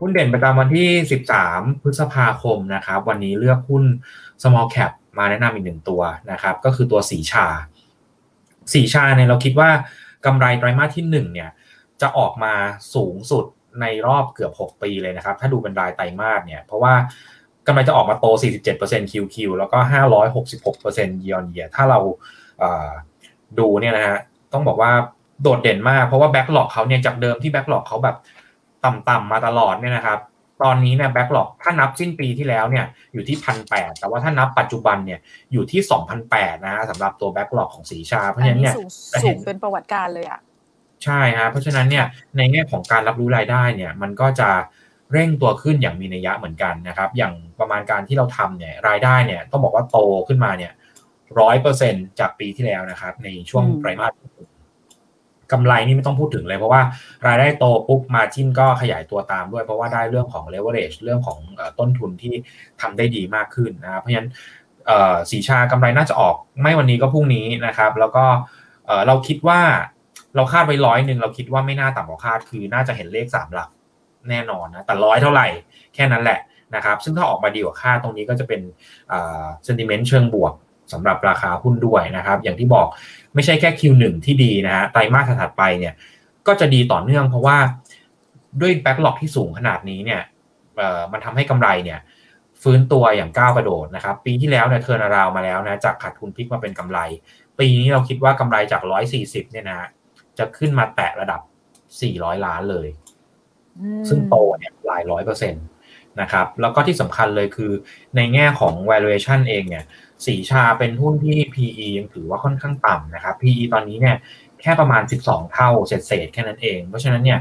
หุ้นเด่นประจำวันที่ 13 พฤษภาคมนะครับ วันนี้เลือกหุ้น small cap มาแนะนำอีกหนึ่งตัวนะครับ ก็คือตัวสีชา สีชาเนี่ยเราคิดว่ากำไรไตรมาสที่ 1 เนี่ยจะออกมาสูงสุดในรอบเกือบ 6 ปีเลยนะครับ ถ้าดูเป็นรายไตรมาสเนี่ย เพราะว่ากำไรจะออกมาโต 47% QQ แล้วก็ 566% year on year ถ้าเราดูเนี่ยนะฮะต้องบอกว่าโดดเด่นมากเพราะว่า backlog เขาเนี่ยจากเดิมที่ backlog เขาแบบ ต่ำๆมาตลอดเนี่ยนะครับ ตอนนี้เนี่ย backlog ถ้านับสิ้นปีที่แล้วเนี่ยอยู่ที่พันแปดแต่ว่าถ้านับปัจจุบันเนี่ยอยู่ที่สองพันแปดนะฮะสำหรับตัว backlog ของ SRICHA เพราะฉะนั้นเนี่ยสูงเป็นประวัติการณ์เลยอะใช่ฮะเพราะฉะนั้นเนี่ยในแง่ของการรับรู้รายได้เนี่ยมันก็จะเร่งตัวขึ้นอย่างมีนัยยะเหมือนกันนะครับ อย่างประมาณการที่เราทำเนี่ยรายได้เนี่ยต้องบอกว่าโตขึ้นมาเนี่ยร้อยเปอร์เซ็นจากปีที่แล้วนะครับ ในช่วงไตรมาส กำไรนี่ไม่ต้องพูดถึงเลย เพราะว่ารายได้โตปุ๊บมาจิ้นก็ขยายตัวตามด้วย เพราะว่าได้เรื่องของ leverage เรื่องของต้นทุนที่ทำได้ดีมากขึ้นนะครับเพราะฉะนั้นสีชากำไรน่าจะออกไม่วันนี้ก็พรุ่งนี้นะครับ แล้วก็เราคิดว่าเราคาดไว้ร้อยหนึ่งเราคิดว่าไม่น่าต่ำกว่าคาดคือน่าจะเห็นเลขสามหลักแน่นอนนะแต่ร้อยเท่าไหร่แค่นั้นแหละนะครับ ซึ่งถ้าออกมาดีกว่าคาดตรงนี้ก็จะเป็น sentiment เชิงบวก สำหรับราคาหุ้นด้วยนะครับ อย่างที่บอกไม่ใช่แค่ Q1 ที่ดีนะฮะไตรมาสถัดไปเนี่ยก็จะดีต่อเนื่องเพราะว่าด้วย backlog ที่สูงขนาดนี้เนี่ยมันทำให้กำไรเนี่ยฟื้นตัวอย่างก้าวกระโดดนะครับ ปีที่แล้วเนี่ย turnaround มาแล้วนะจากขาดทุนพลิกมาเป็นกำไร ปีนี้เราคิดว่ากำไรจาก 140 เนี่ยนะจะขึ้นมาแตะระดับ 400 ล้านเลย ซึ่งโตเนี่ยหลายร้อยเปอร์เซ็นต์ นะครับแล้วก็ที่สำคัญเลยคือในแง่ของ valuation เองเนี่ยสีชาเป็นหุ้นที่ PE ยังถือว่าค่อนข้างต่ำนะครับ PE ตอนนี้เนี่ยแค่ประมาณ 12 เท่าเศษๆแค่นั้นเอง เพราะฉะนั้นเนี่ย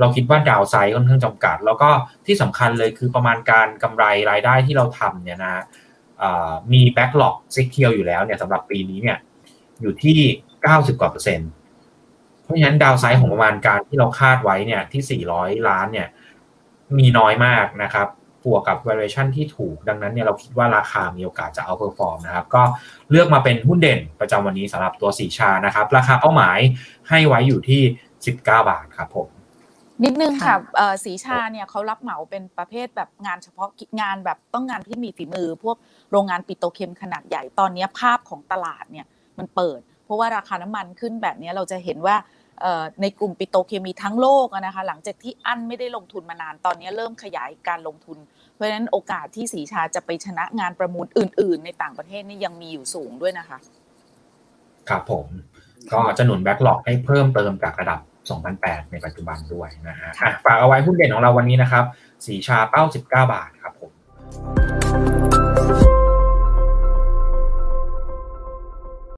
เราคิดว่า downside ค่อนข้างจำกัด แล้วก็ที่สำคัญเลยคือประมาณการกำไรรายได้ที่เราทำเนี่ยนะมี backlog secure อยู่แล้วเนี่ยสำหรับปีนี้เนี่ยอยู่ที่ 90 กว่าเปอร์เซ็นต์ เพราะฉะนั้น downside ของประมาณการที่เราคาดไว้เนี่ยที่ 400 ล้านเนี่ย มีน้อยมากนะครับบวกกับ valuation ที่ถูก ดังนั้นเนี่ยเราคิดว่าราคามีโอกาสจะเอาเ e อร์ฟอร์มนะครับ ก็เลือกมาเป็นหุ้นเด่นประจำวันนี้สำหรับตัวสีชานะครับ ราคาเป้าหมายให้ไว้อยู่ที่ 19 บาทครับผมนิดนึงค่ะสีชาเนี่ยเขารับเหมาเป็นประเภทแบบงานเฉพาะงานแบบต้องงานที่มีฝีมือ พวกโรงงานปิโตรเคมขนาดใหญ่ตอนนี้ภาพของตลาดเนี่ยมันเปิด เพราะว่าราคาน้ำมันขึ้นแบบนี้เราจะเห็นว่า ในกลุ่มปิโตรเคมีทั้งโลกนะคะหลังจากที่อั้นไม่ได้ลงทุนมานานตอนนี้เริ่มขยายการลงทุน เพราะฉะนั้นโอกาสที่สีชาจะไปชนะงานประมูลอื่น ๆ ในต่างประเทศนี่ยังมีอยู่สูงด้วยนะคะ ครับผมก็จะหนุนแบ็กหลอกให้เพิ่มเติมจากระดับ 2008 ในปัจจุบันด้วยนะฮะฝากเอาไว้หุ้นเด่นของเราวันนี้นะครับ สีชาเป้า 19 บาทครับผม